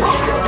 good.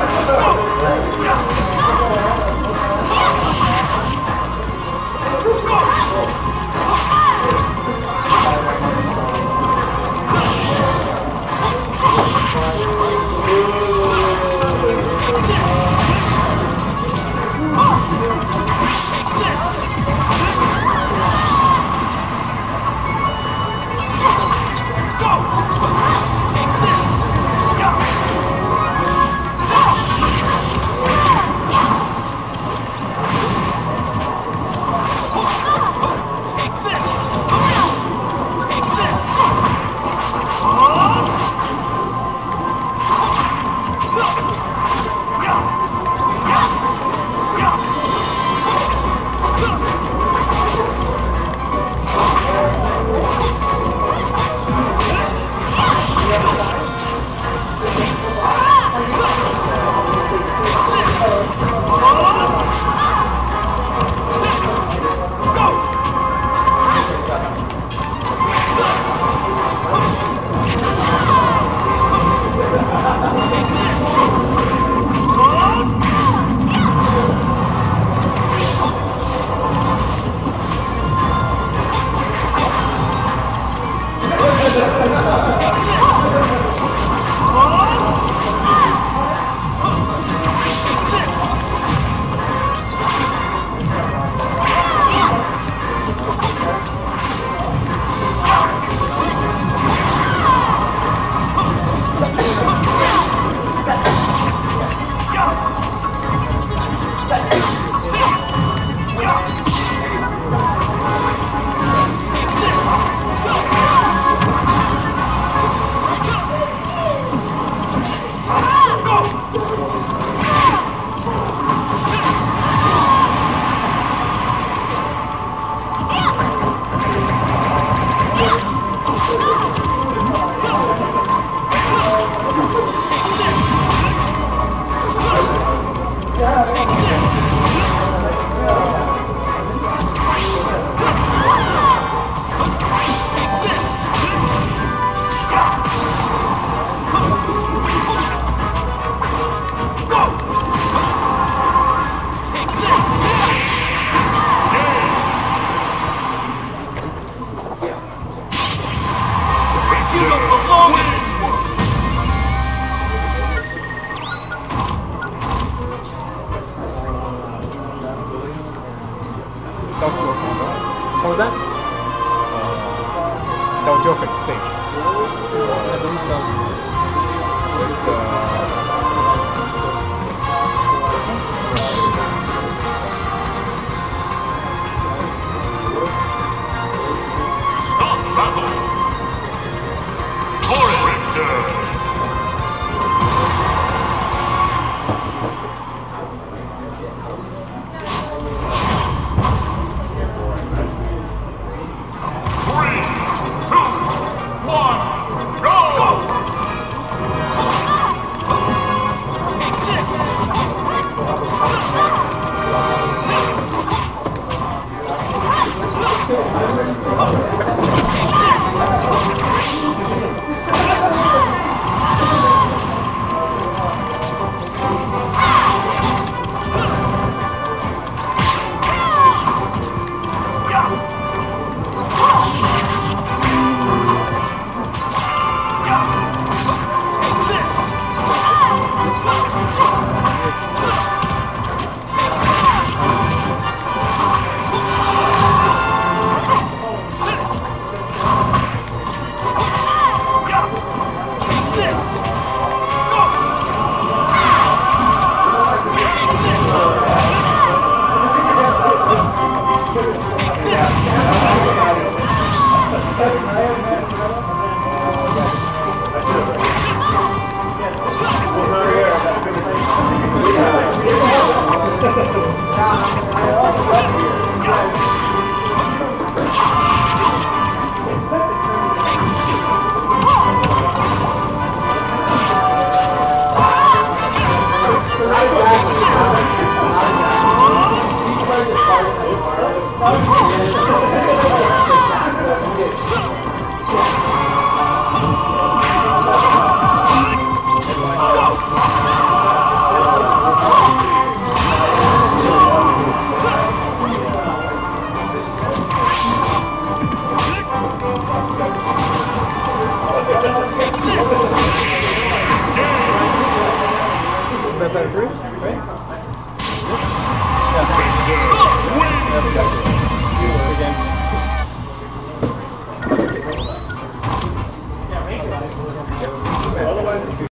What was that? Uh, that was your concern. I don't know. Right back. surgery